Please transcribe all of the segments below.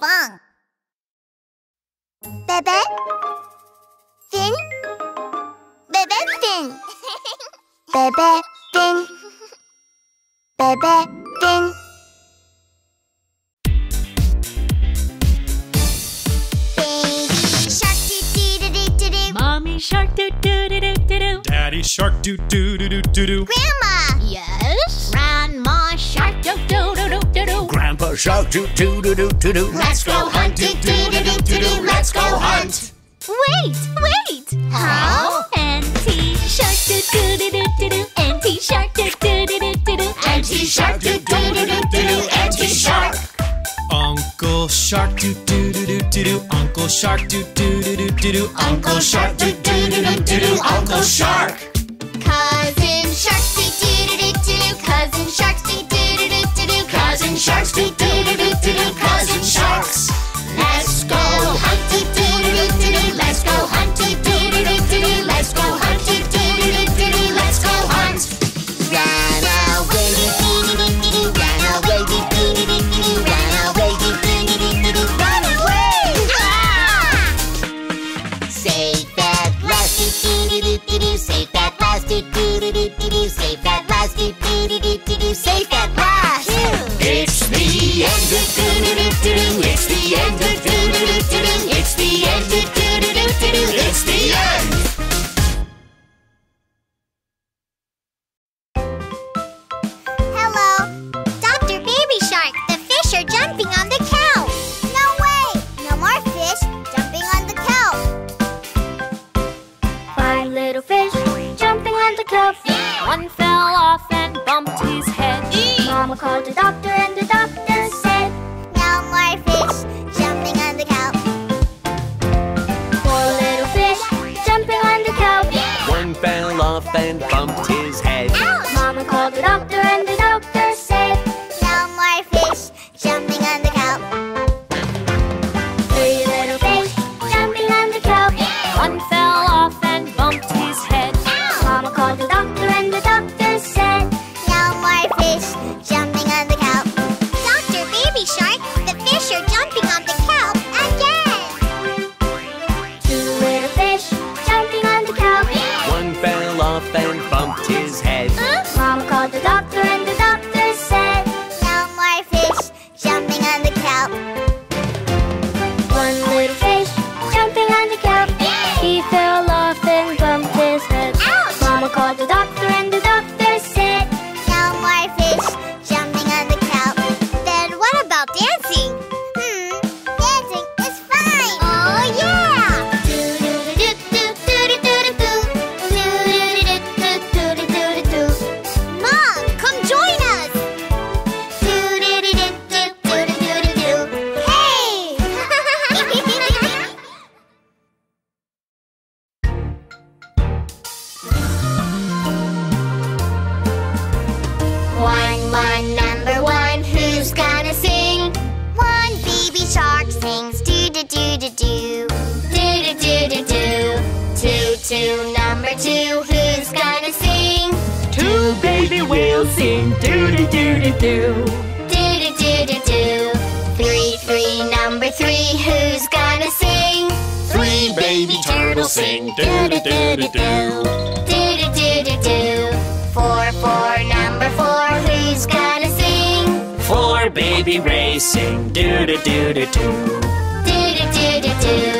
Bang. Bebe, Fin, Bebe Fin, Bebe Fin, Bebe Fin. Mommy shark doo doo doo doo doo doo. Daddy shark doo doo doo doo doo doo. Grandma. Yes. Grandma shark doo doo shout, do do do do do do. Let's go hunt, do do do do do. Let's go hunt. Wait, wait. How? Auntie Shark. do do do do do do. Auntie Shark. do do do do do do. Auntie Shark. do do do do do do. Auntie Shark. Uncle Shark, do do do do do do. Uncle Shark, do do do do do do. Uncle Shark, do do do do do do. Uncle Shark. Cause Cousin Sharks, do do do do do do, Cousin Sharks. stuff. One fell off and bumped his head. Mama called the doctor and the doctor Who's gonna sing? Three baby turtles sing. Do do do do do. Do do do do do. Four four number four. Who's gonna sing? Four baby racing. Do do do do do. Do do do do do.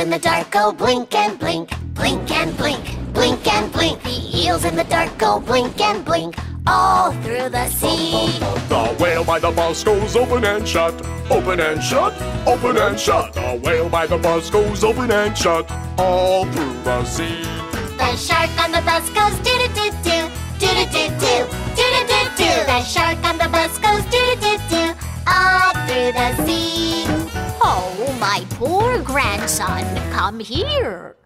In the dark go blink and blink, blink and blink, blink and blink. The eels in the dark go blink and blink all through the sea. The whale by the bus goes open and shut, open and shut, open and shut. The whale by the bus goes open and shut, all through the sea. The shark on the bus goes doo doo doo doo, doo doo doo doo, doo doo doo doo. The shark on the bus goes doo doo doo doo, all through the sea. My poor grandson, come here.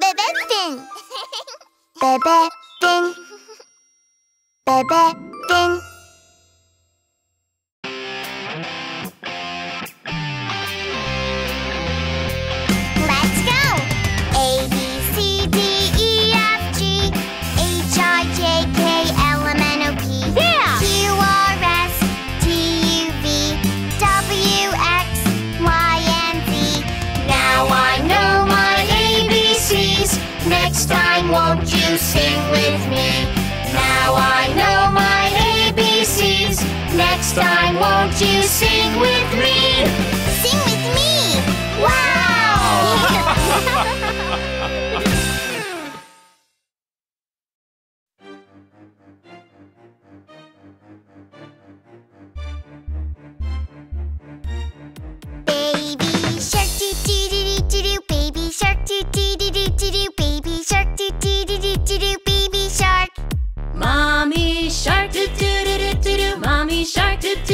Bebe fin. Bebe fin. Bebe fin. Sing with me? Sing with me! Wow! Baby shark doo doo doo doo doo doo baby shark doo doo doo doo doo doo baby shark doo doo doo doo doo doo baby shark Mommy shark doo doo doo doo doo doo. Mommy shark doo doo doo doo doo doo.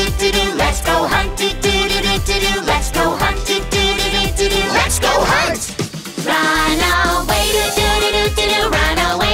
Let's go hunt. Doo doo doo doo doo doo Let's go hunt. Doo doo doo doo doo doo Let's go hunt. Run away. Doo doo doo doo doo Run away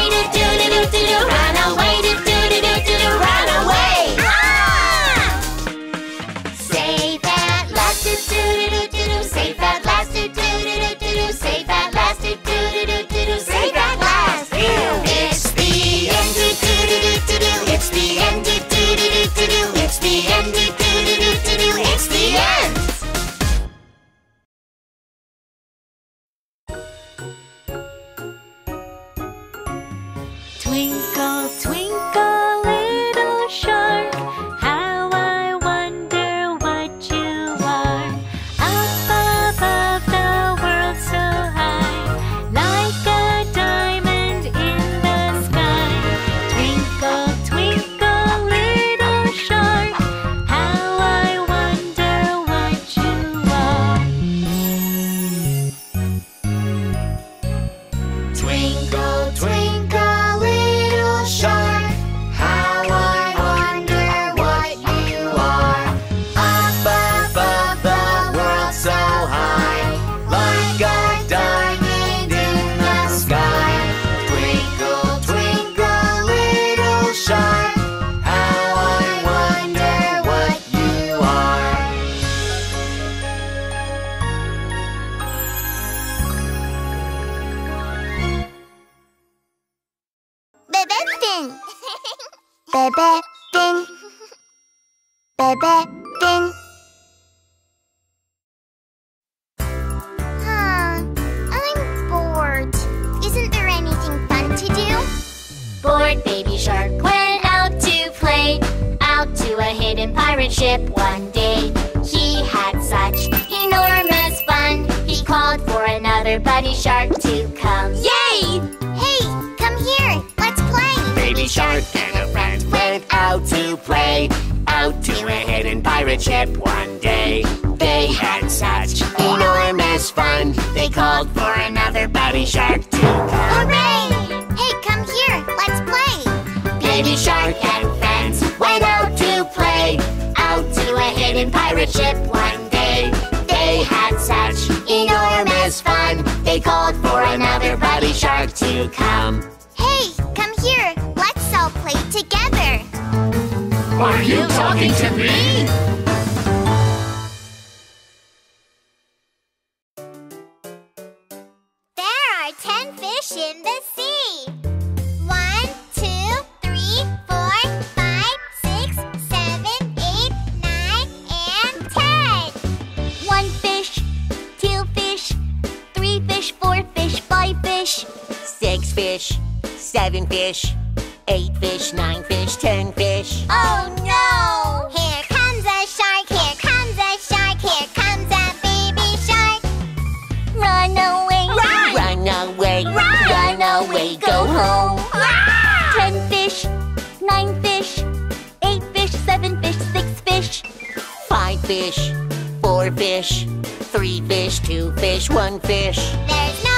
Bebe fin. Bebe fin. Huh. I'm bored. Isn't there anything fun to do? Bored baby shark went out to play. Out to a hidden pirate ship one day. He had such enormous fun. He called for another buddy shark to come. Yay! Baby shark and her friends went out to play. Out to a hidden pirate ship one day. They had such enormous fun. They called for another baby shark to come. Hooray! Hey, come here. Let's play. Baby shark and friends went out to play. Out to a hidden pirate ship one day. They had such enormous fun. They called for another baby shark to come. Hey, come here. Let's play together. Are you talking to me? There are ten fish in the sea. One, two, three, four, five, six, seven, eight, nine, and ten. One fish, two fish, three fish, four fish, five fish. Six fish, seven fish, eight fish, nine fish, ten fish. Oh no! Here comes a shark, here comes a shark, here comes a baby shark. Run away, Run away, run away, go home. Ten fish, nine fish, eight fish, seven fish, six fish. Five fish, four fish, three fish, two fish, one fish. There's no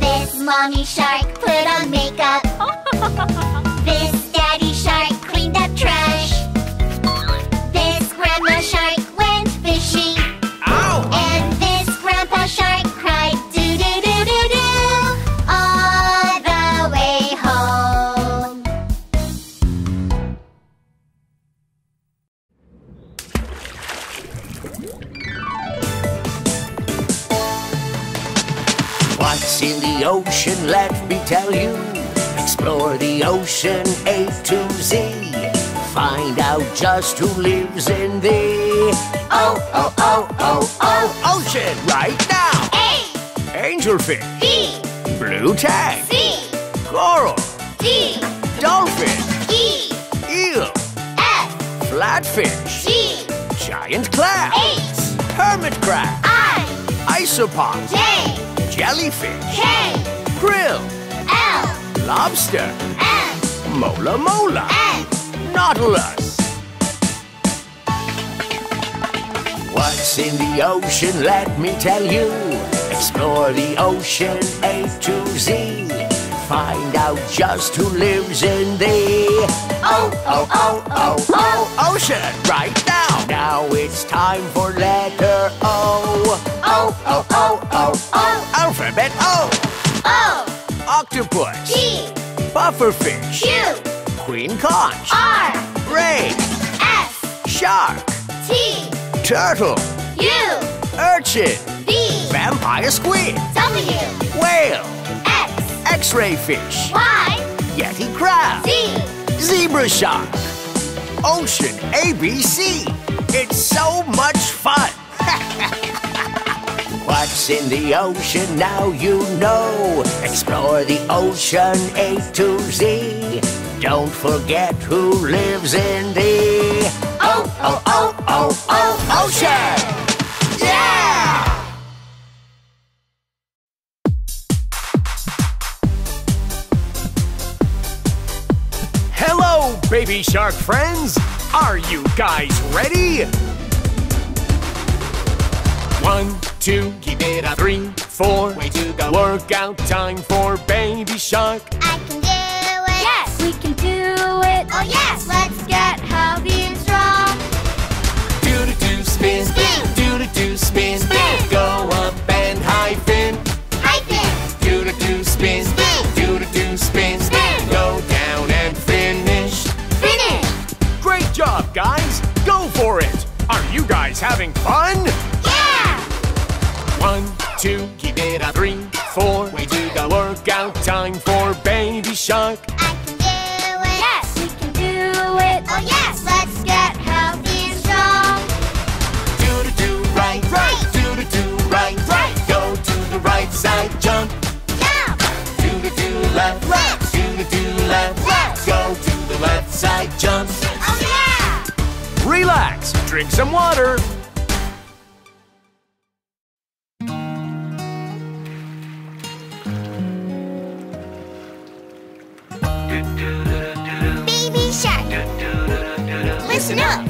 This mommy shark put on makeup. the ocean? Let me tell you. Explore the ocean A to Z. Find out just who lives in the oh oh oh oh oh ocean right now. A. Angelfish, B. Blue tang, C. Coral, D. Dolphin, E. Eel, F. Flatfish, G. Giant crab, H. Hermit crab, I. Isopod, J jellyfish, K krill, L lobster, M mola mola, N nautilus. What's in the ocean? Let me tell you. Explore the ocean A to Z. Find out just who lives in the oh oh oh oh oh ocean right now. Now it's time for letter O. Oh oh oh oh oh Rabbit. O. O. Octopus. G. Pufferfish. Q. Queen conch. R. Ray. S. Shark. T. Turtle. U. Urchin. V. Vampire squid. W. Whale. X. X-ray fish. Y. Yeti crab. Z. Zebra shark. Ocean ABC. It's so much fun. What's in the ocean now you know? Explore the ocean A to Z. Don't forget who lives in the oh oh oh oh oh ocean. Yeah! Hello, baby shark friends. Are you guys ready? One two, keep it up. Three, four, way to go. Workout time for Baby Shark. I can do it. Yes, we can do it. Oh yes, let's get healthy and strong. Do do do spin spin. Do do do spin spin. Go up and hyphen. Hyphen. Do do do spin spin. Do do do spin spin. Go down and finish. Finish. Great job, guys. Go for it. Are you guys having fun? One, two, give it a three, four. We do the workout time for Baby Shark. I can do it. Yes, we can do it. Oh yes, let's get healthy and strong. Do to do right, right. Do to do right, right. Go to the right side, jump. Do to do left, left. Do to do left, left. Go to the left side, jump. Oh yeah. Relax. Drink some water. 奇妙。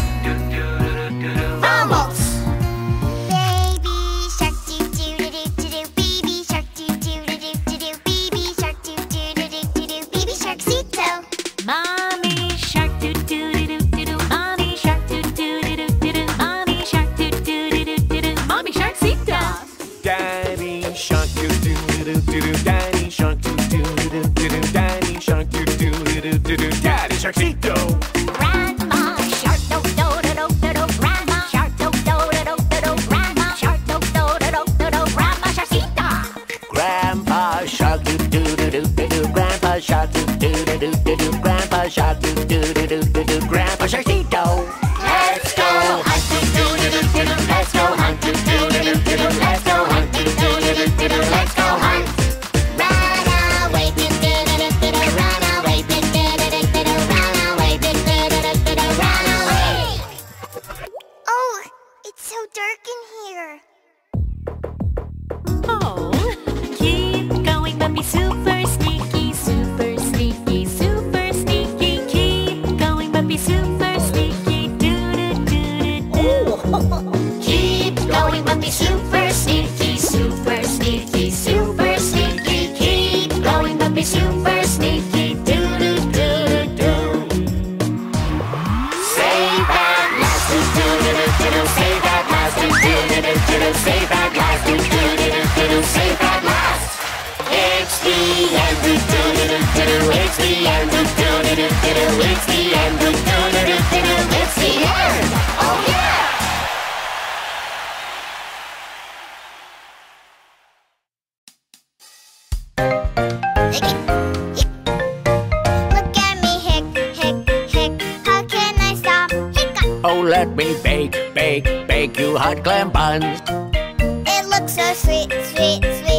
bake, bake, bake you hot clam buns. It looks so sweet, sweet, sweet.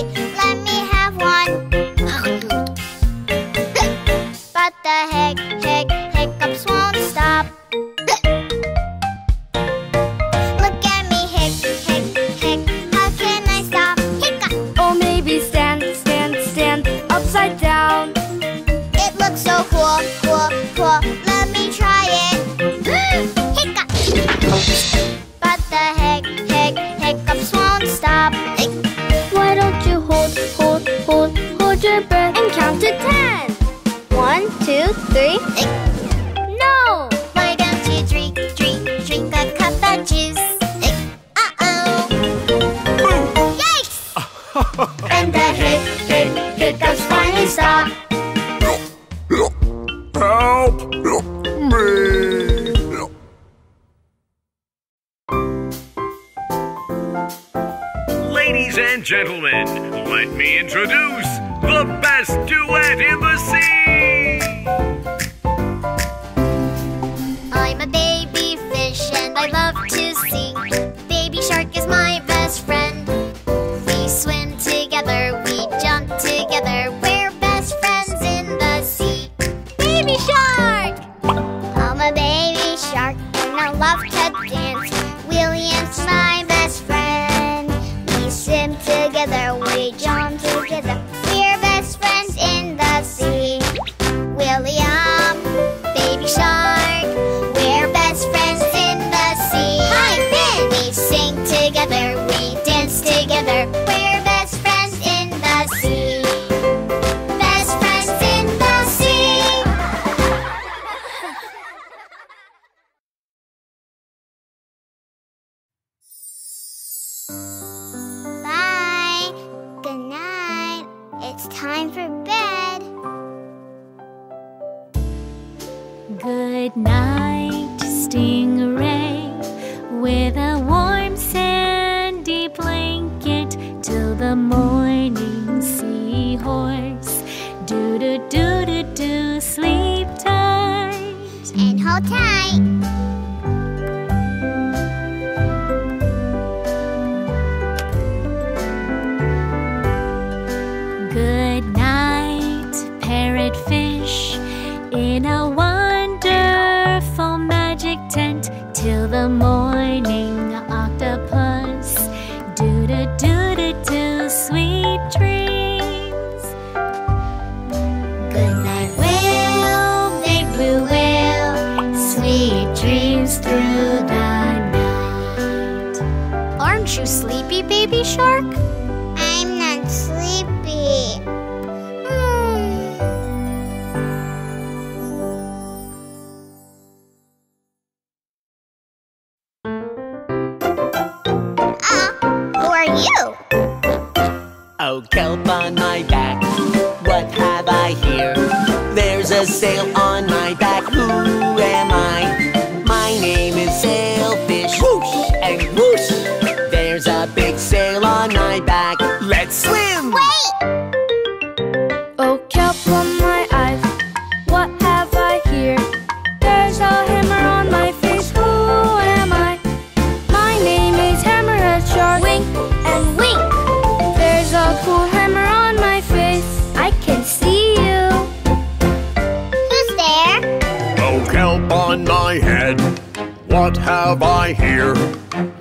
what have I here?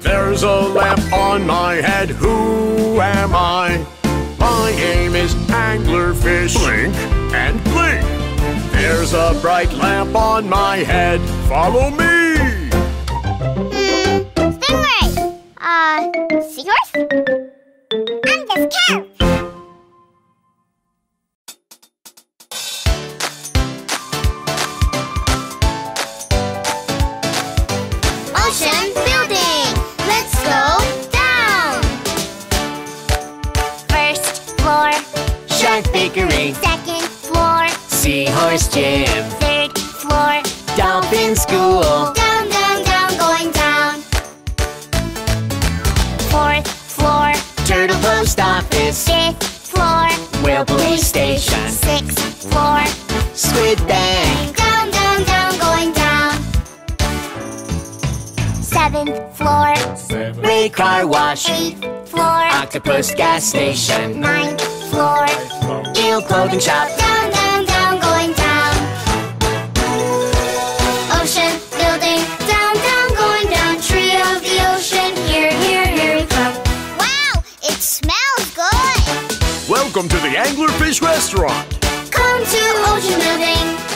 There's a lamp on my head, who am I? My name is anglerfish. Blink and blink. There's a bright lamp on my head, follow me. Dinosaur's gym. Third floor. Dolphin school. Down, down, down, going down. Fourth floor. Turtle post office. Fifth floor. Whale police station. Sixth floor. Squid bank. Down, down, down, going down. Seventh floor. Seven. Ray car wash. Eighth floor. Octopus gas station. Ninth floor. Eel clothing shop. Down, down, Welcome to the Anglerfish Restaurant. Come to Ocean Building.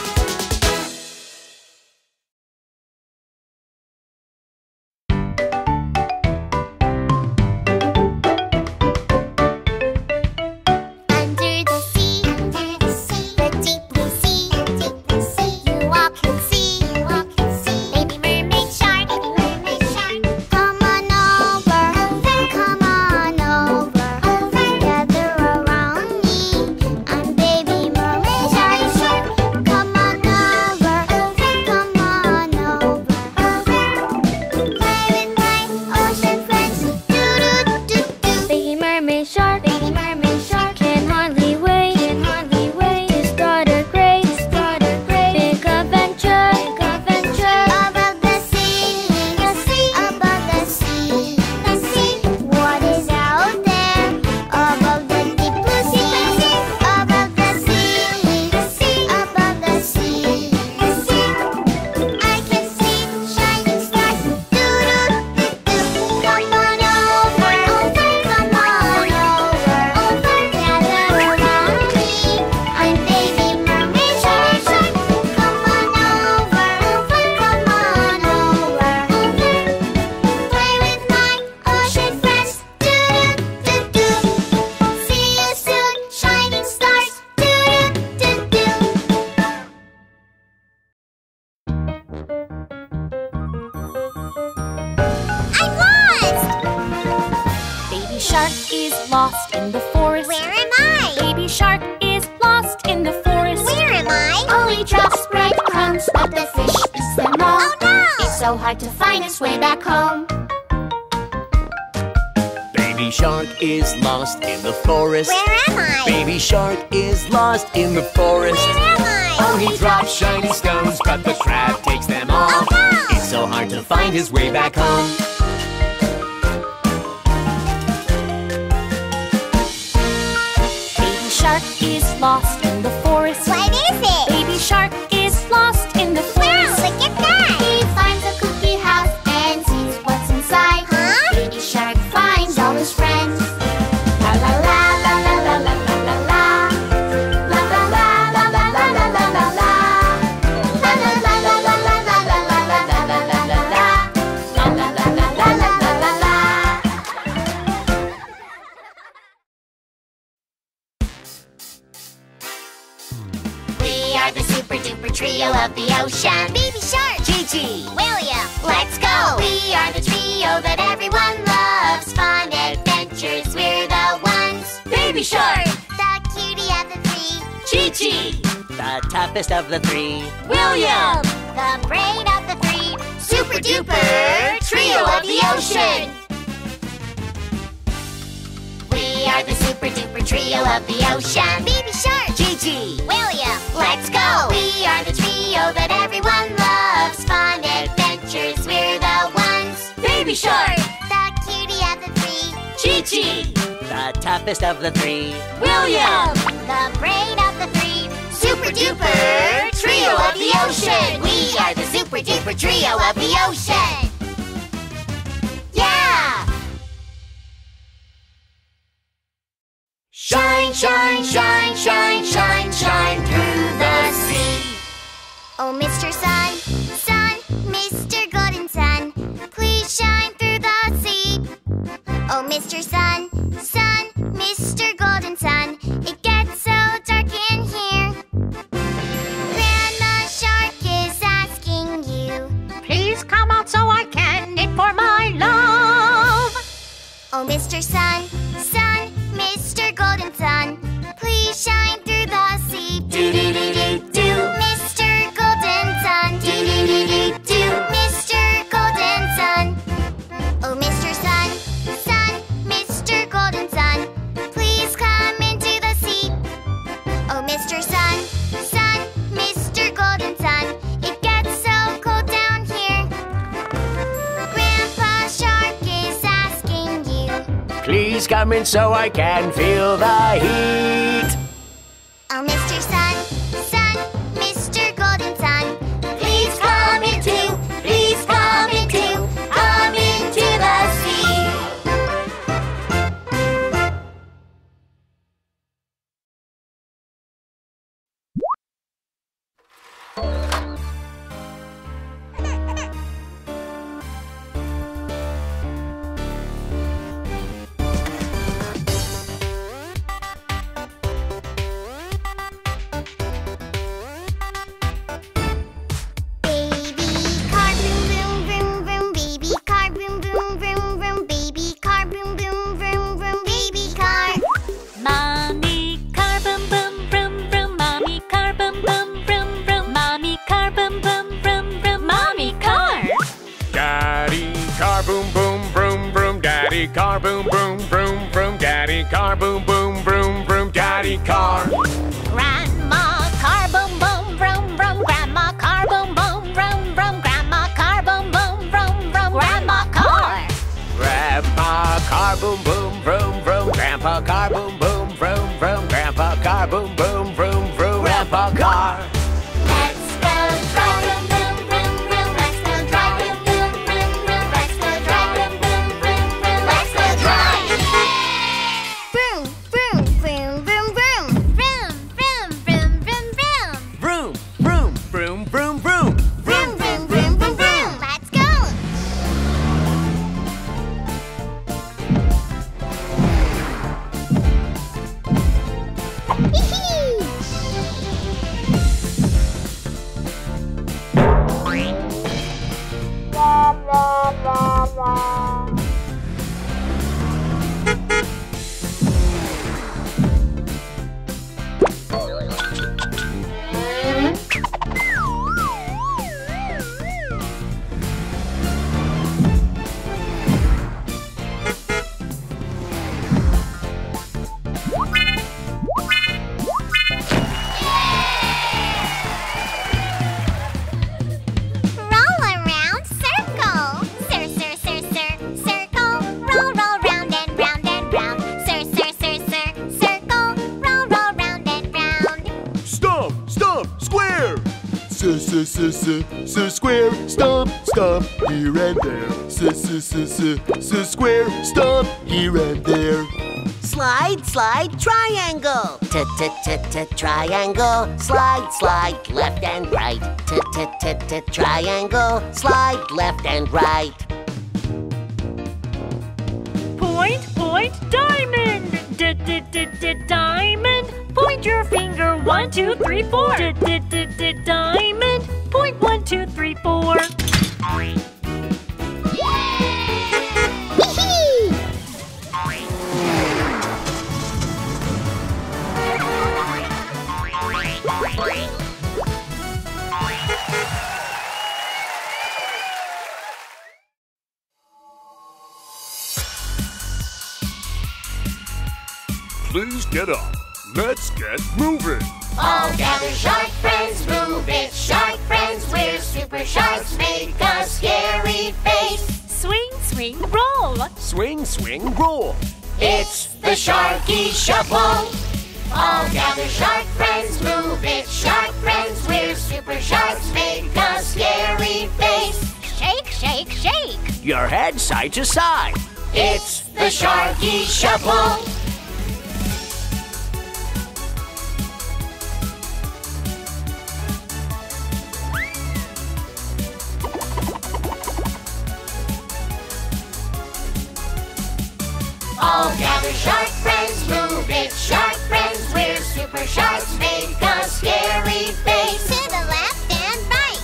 find his way back home. Baby Shark is lost in the forest. What is it? Baby Shark of the three. William! The brain of the three. Super duper trio of the ocean. We are the super duper trio of the ocean. Baby Shark! Gigi! William! Let's go! We are the trio that everyone loves. Fun adventures, we're the ones. Baby Shark! The cutie of the three. Gigi! The toughest of the three. William! The brain of the three super duper trio of the ocean. We are the super duper trio of the ocean. Yeah! Shine, shine, shine, shine, shine, shine through the sea. Oh, Mr. Sun, Sun, Mr. Golden Sun, please shine through the sea. Oh, Mr. Sun, Sun, Mr. Golden Sun, it gets so Mr. Sun. so I can feel the heat. boom, boom, vroom, vroom, ramp car. S s s square, stomp, stomp here and there. S s s s s square, stomp here and there. Slide, slide, triangle. T t t t triangle. Slide, slide, left and right. T t t t triangle. Slide left and right. Point, point, diamond. D d d d diamond. Point your finger. One, two, three, four. D d d d diamond. Point one, two, three, four. Please get up. Let's get moving. All gather, shark friends, move it. Shark friends, we're super sharks. Make a scary face. Swing, swing, roll. Swing, swing, roll. It's the Sharky Shuffle. All gather, shark friends, move it. Shark friends, we're super sharks. Make a scary face. Shake, shake, shake. Your head side to side. It's the Sharky Shuffle. All gather, shark friends, move it. Shark friends, we're super sharks. Make a scary face. To the left and right.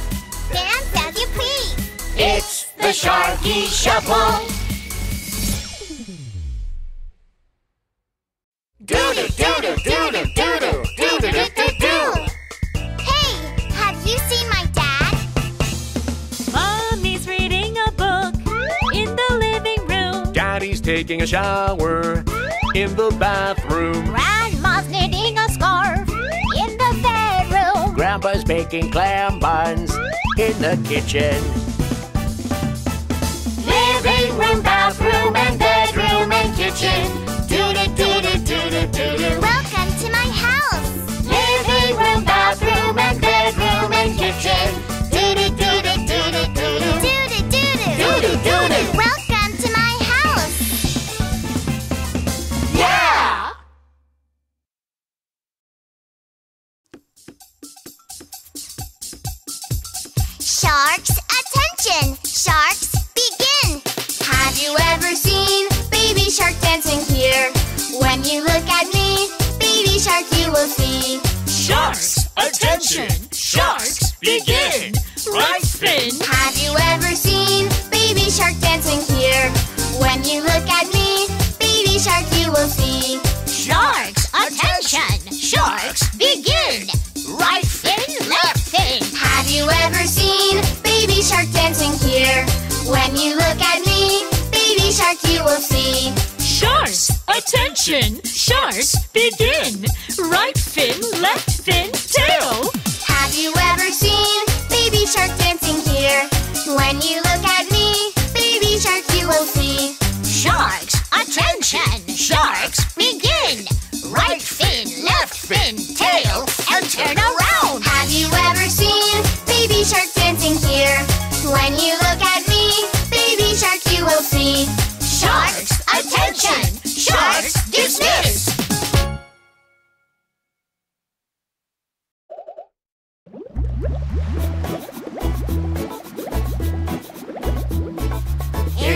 Dance as you please. It's the Sharky Shuffle. Doodle doodle doodle doodle doodle doodle doodle. Daddy's taking a shower in the bathroom. Grandma's knitting a scarf in the bedroom. Grandpa's baking clam buns in the kitchen. Living room, bathroom, and bedroom and kitchen. Doodle doodle doodle doodle. Welcome to my house. Attention! Sharks, begin! Right spin! Have you ever seen baby shark dancing here? When you look at me, baby shark, you will see. Sharks, attention! Sharks, begin! Right fin, left fin. Have you ever seen baby shark dancing here? When you look at me, baby shark, you will see. Sharks, attention. Sharks, begin. Right fin, left fin, tail. Have you ever seen baby shark dancing here? When you look at me, baby shark, you will see. Sharks, attention! Sharks, begin! Right fin, left fin, tail, and turn around! Have you ever seen baby shark Here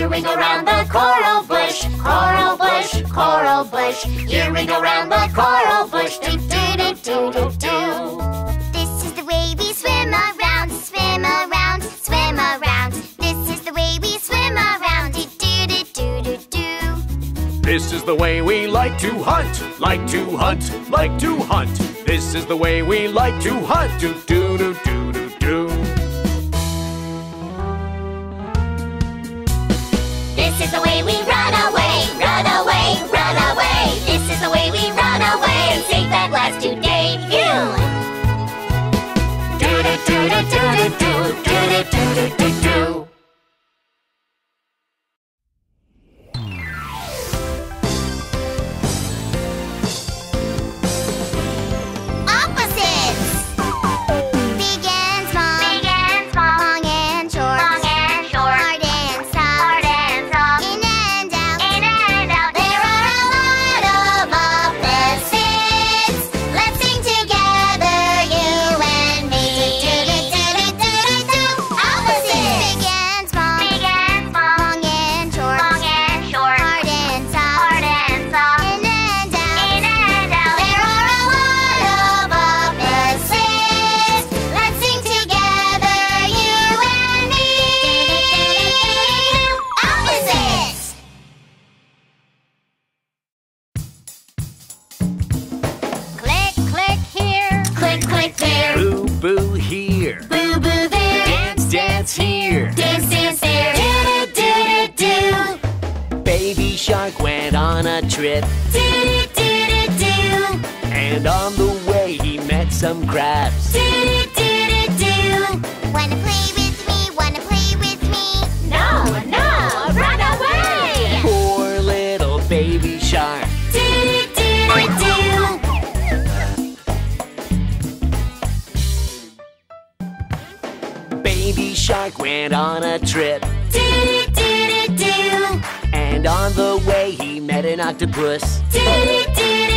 we go round the coral bush, coral bush, coral bush. Here we go round the coral bush, do do do do do do. This is the way we like to hunt, like to hunt, like to hunt. This is the way we like to hunt, do do do do do do. Crabs. Do do do. Wanna play with me? Wanna play with me? No, no, run away. Poor little baby shark. Do do do. Baby shark went on a trip. Do do do. And on the way he met an octopus. Do do.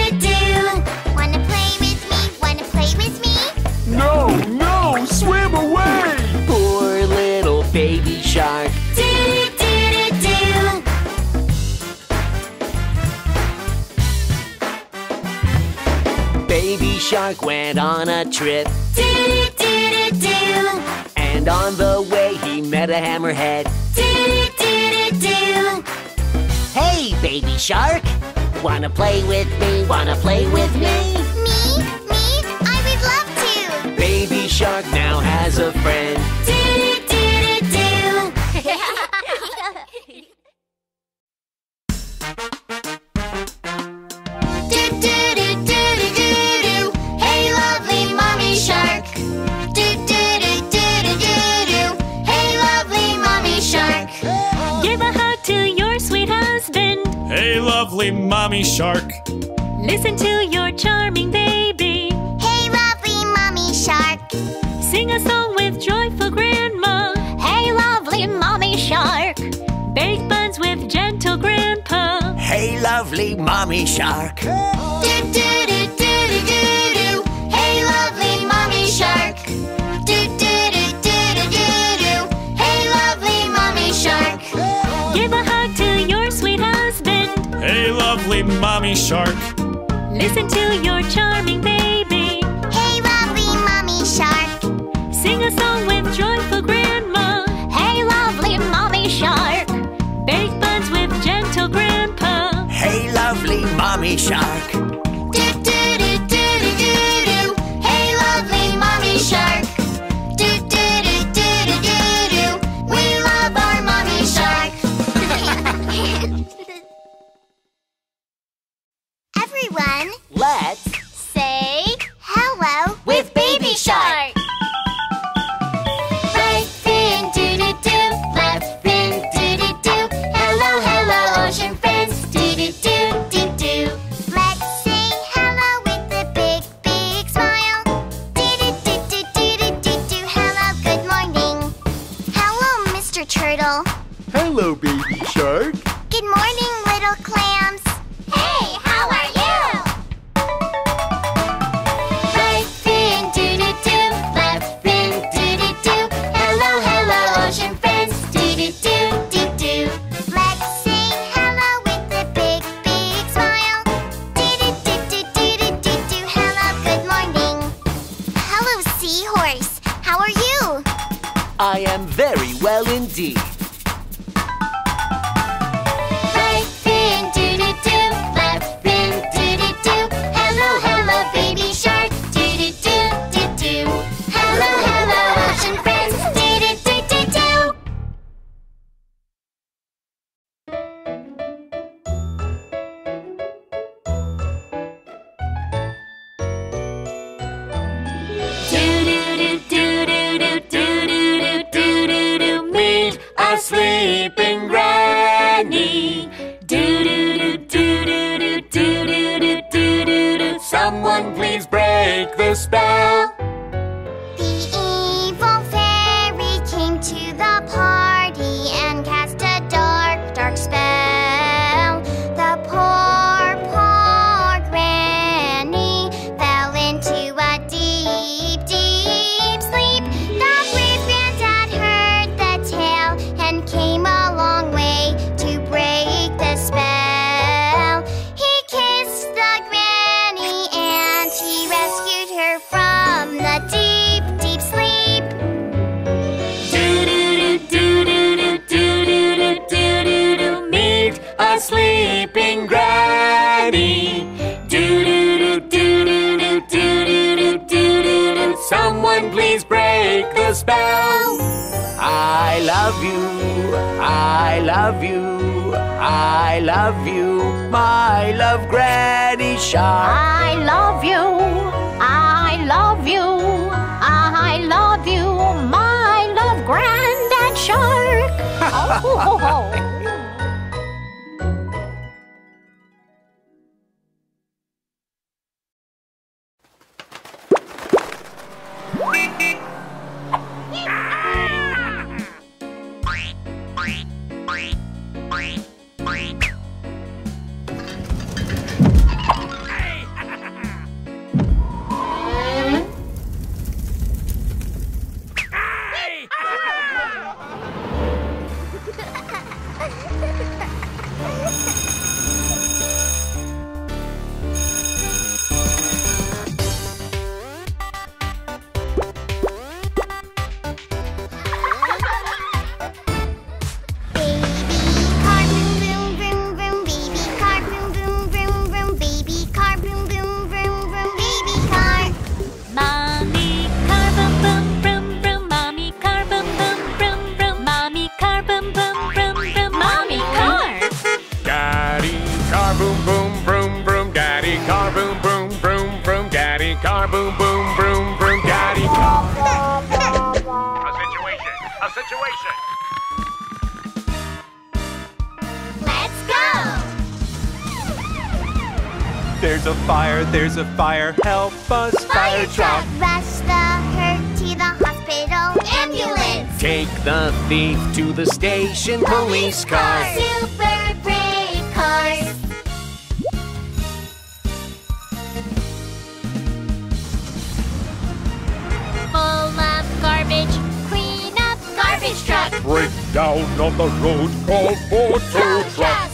No, no, swim away! Poor little baby shark. Baby shark went on a trip. And on the way he met a hammerhead. Hey, baby shark. Wanna play with me? Wanna play with? Me? Shark now has a friend. Do do do. Do do do do do do do. Hey, lovely mommy shark. Do do do do do do do. Hey, lovely mommy shark. Give a hug to your sweet husband. Hey, lovely mommy shark. Listen to your charming baby. A song with joyful grandma. Hey, lovely mommy shark. Bake buns with gentle grandpa. Hey, lovely mommy shark. Do do do do do do do. Hey, lovely mommy shark. Do do do do do do do. Hey, lovely mommy shark. Give a hug to your sweet husband. Hey, lovely mommy shark. Listen to your charming baby. Song with joyful grandma. Hey, lovely mommy shark. Bake buns with gentle grandpa. Hey, lovely mommy shark. fire, there's a fire, help us, fire, fire truck. truck. Rush the hurt to the hospital, ambulance. Take the thief to the station, police, police car. Super brave cars. Full of garbage, clean up garbage truck. Break down on the road, call for tow truck.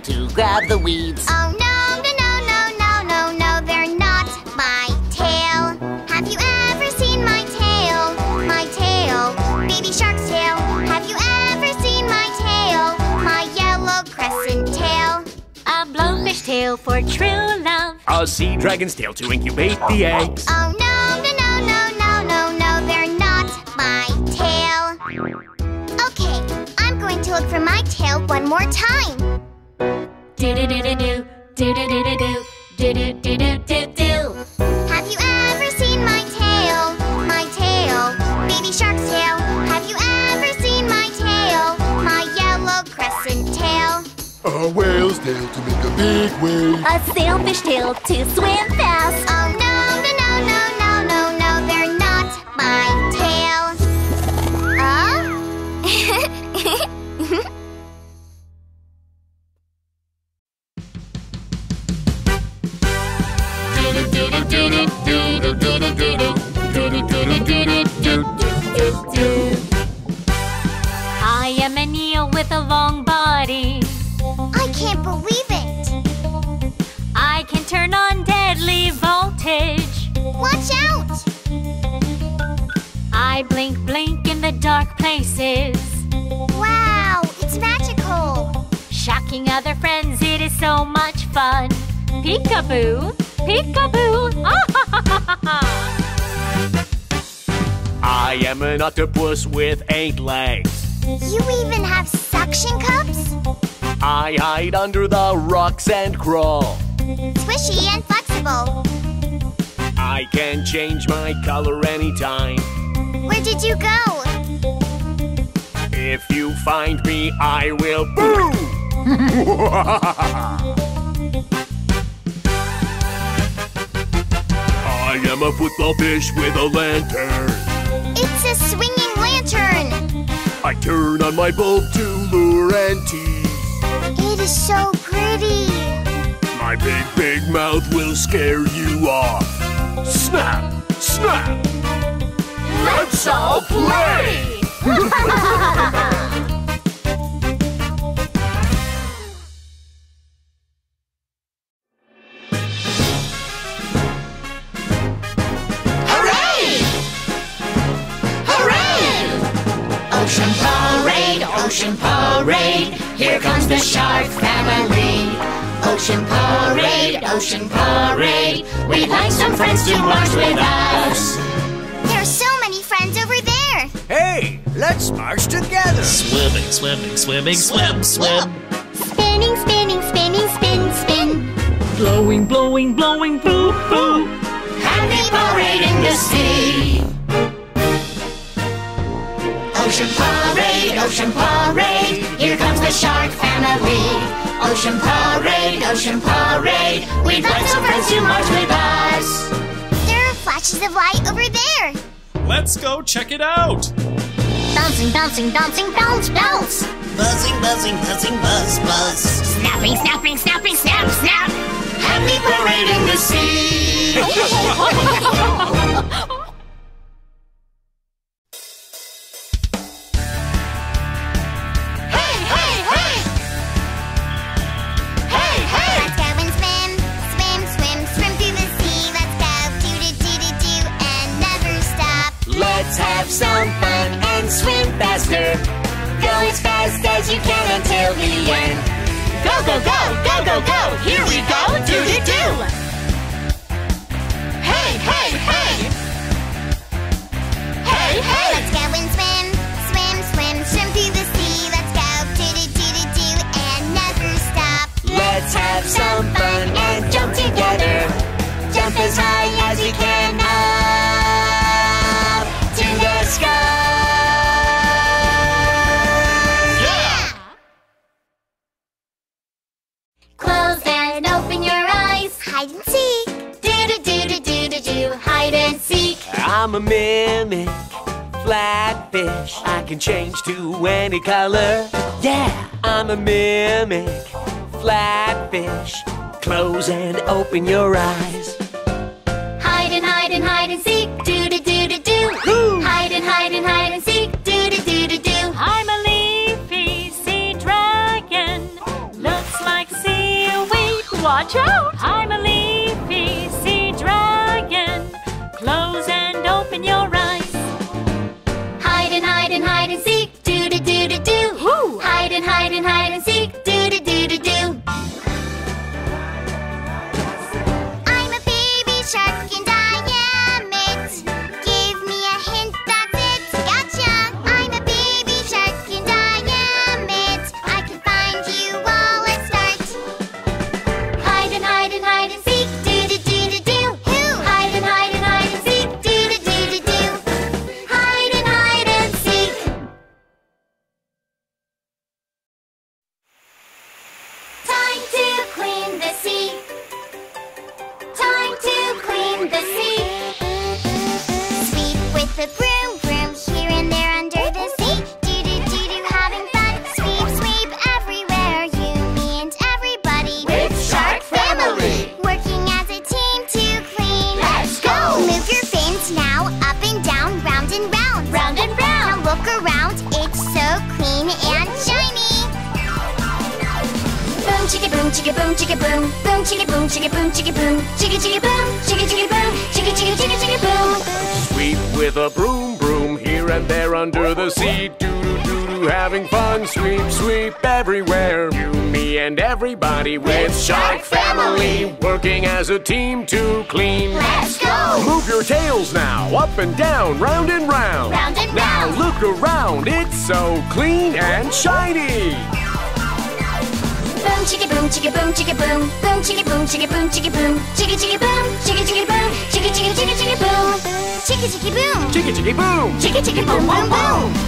fail to grab the weeds. Oh no, no, no, no, no, no, no, they're not my tail. Have you ever seen my tail? My tail, baby shark's tail. Have you ever seen my tail? My yellow crescent tail. A blowfish tail for true love. A sea dragon's tail to incubate the eggs. Oh believe it. I can turn on deadly voltage. Watch out! I blink, blink in the dark places. Wow, it's magical. Shocking other friends, it is so much fun. Peekaboo, peekaboo. Ah, ha, ha, ha, ha. I am an octopus with eight legs. You even have suction cups? I hide under the rocks and crawl. Squishy and flexible. I can change my color anytime. Where did you go? If you find me, I will I am a football fish with a lantern. It's a swinging lantern. I turn on my bulb to lure and tease. It is so pretty. My big, big mouth will scare you off. Snap! Snap! Let's all play! ocean parade. Here comes the shark family. Ocean parade, ocean parade. We'd like some friends to march with us. There are so many friends over there. Hey, let's march together. Swimming, swimming, swimming, swim, swim. Spinning, spinning, spinning, spin, spin. Blowing, blowing, blowing, boo, boo. Happy parade in the sea. Ocean parade, ocean parade. Here comes the shark family. Ocean parade, ocean parade. We'd like some friends to march with us. There are flashes of light over there. Let's go check it out. Bouncing, bouncing, bouncing, bounce, bounce. Buzzing, buzzing, buzzing, buzz, buzz. Snapping, snapping, snapping, snap, snap. Happy parade in the sea. can change to any color. Yeah, I'm a mimic, flatfish. Close and open your eyes. Hide and hide and hide and seek. Do do do do do. Hide and hide and hide and seek. Do do do do do. I'm a leafy sea dragon. Looks like seaweed. Watch out! Up and down, round and round. Round and now round. look around, it's so clean and shiny. Boom chicka boom, chicka boom, chicka boom, boom chicka boom, chicka boom, chicka boom, chicka chicka boom, chicka chicka boom, chicka chicka chicka chicka boom, chicka chicka boom, Chicka chicka boom. chicka chicka boom boom boom. Baby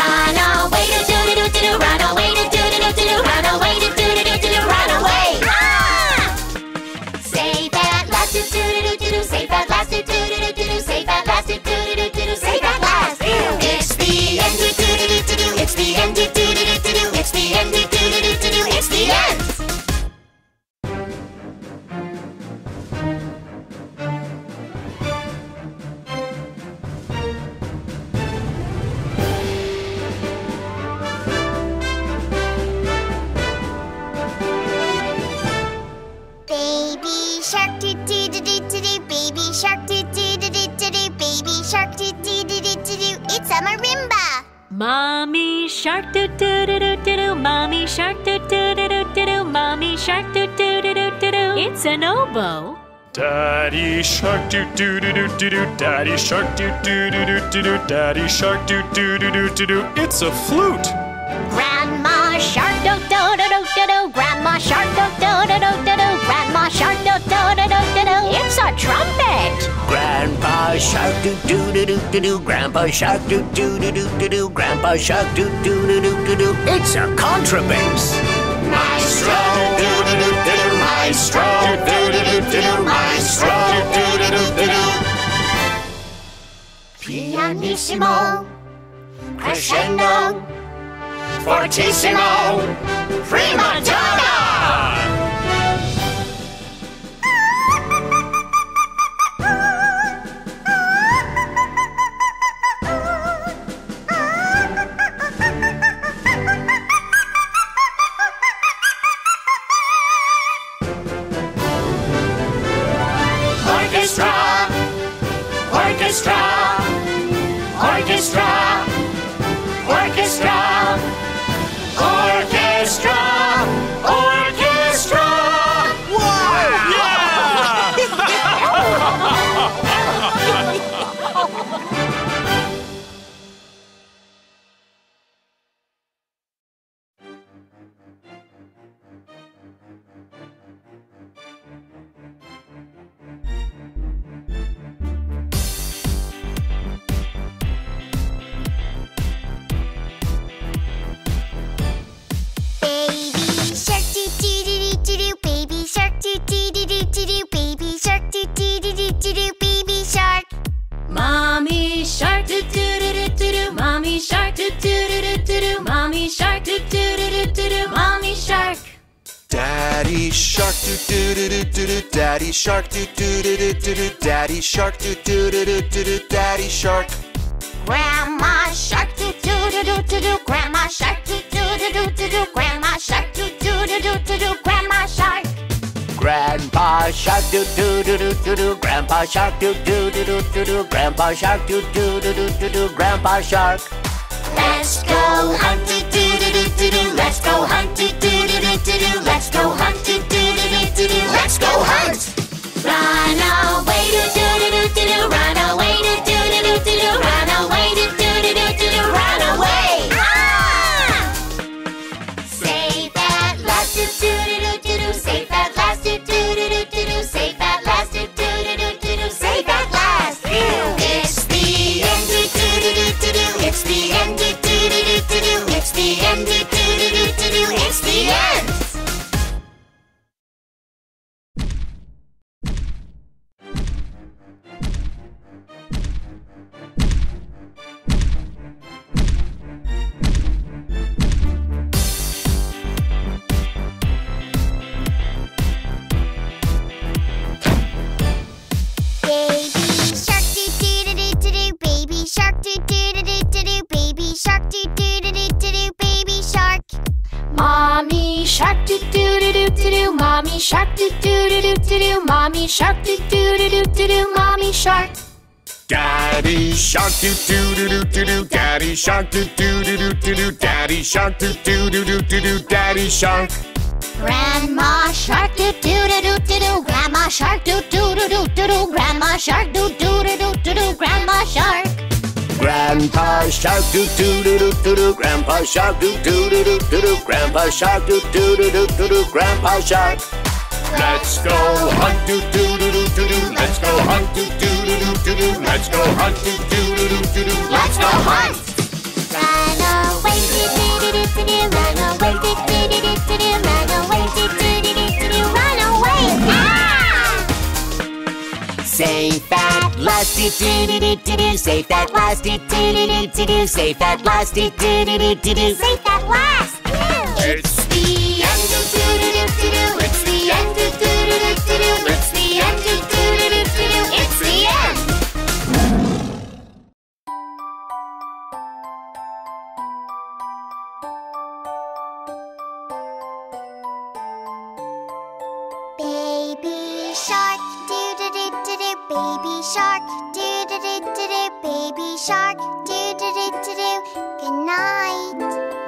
Run away doo do do do doo. Run away doo doo doo doo doo Mommy shark do do do do do do. Mommy shark do do do do do do. Mommy shark do do do do do do. It's an oboe. Daddy shark doo doo doo doo doo doo. Daddy shark doo doo doo doo doo doo. Daddy shark doo doo doo doo doo doo. It's a flute. Shark do do do do do do. Grandpa shark do do do do do do. Grandpa shark do do do do do do. It's a contrabass. Maestro do do do do do. Maestro do do do do do. Maestro do do do do do. Pianissimo. Crescendo. Fortissimo. Prima Daddy shark doo doo doo doo doo doo. Daddy shark doo doo doo doo doo doo. Daddy shark doo doo doo doo doo doo. Daddy shark. Grandma shark doo doo doo doo doo doo. Grandma shark doo doo doo doo doo doo. Grandma shark doo doo doo doo doo doo. Grandma shark. Grandpa shark do do do do do do. Grandpa shark do do do do do do. Grandpa shark do do do do do do. Grandpa shark. Let's go hunt doo doo doo doo. Let's go hunt. Let's go hunt. Let's go hunt. Run away shark, doo doo doo doo doo doo, baby shark, doo doo doo doo doo doo, baby shark. Mommy shark, doo doo doo doo doo doo, mommy shark, doo doo doo doo doo doo, mommy shark, doo doo doo doo doo doo, mommy shark. Daddy shark, doo doo doo doo doo doo, daddy shark, doo doo doo doo doo doo, daddy shark, doo doo doo doo doo doo, daddy shark. Grandma shark, doo doo doo doo doo doo, grandma shark, doo doo doo doo doo grandma shark, doo doo doo doo doo, grandma shark. Grandpa shark doo doo doo doo doo doo. Grandpa shark doo doo doo doo doo doo. Grandpa shark doo doo doo doo doo doo. Grandpa shark. Let's go hunt doo doo doo doo doo doo. Let's go hunt doo doo doo doo doo doo. Let's go hunt doo doo doo doo doo doo. Let's go hunt. Run away doo doo doo doo doo. Run away doo doo doo doo doo. Run away doo doo doo doo doo. Run away. Ah! Safe at last, doo doo doo doo doo doo. Safe at last, doo doo doo doo doo doo. Safe at last, doo doo doo doo doo. Safe last. It's shark, doo doo doo doo doo. Baby shark, doo doo doo doo doo. Good night.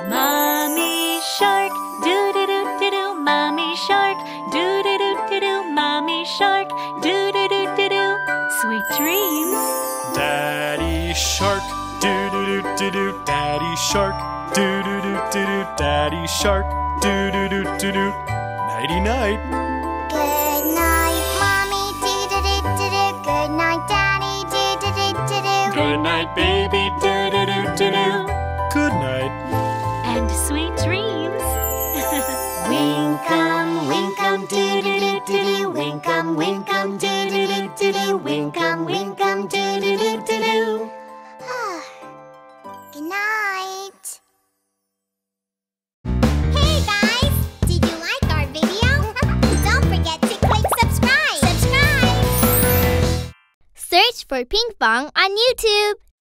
Mommy shark, doo doo doo doo doo. Mommy shark, doo doo doo doo doo. Mommy shark, doo doo doo doo doo. Sweet dreams. Daddy shark, doo doo doo doo doo. Daddy shark, doo doo doo doo doo. Daddy shark, doo doo doo doo doo. Nighty night. Good night, baby. Doo doo doo doo doo. Good night. And sweet dreams. Winkum, winkum, doo doo doo doo doo. Winkum, winkum, doo doo doo doo doo. Winkum, winkum, doo doo doo doo doo. For Ping Pong on YouTube.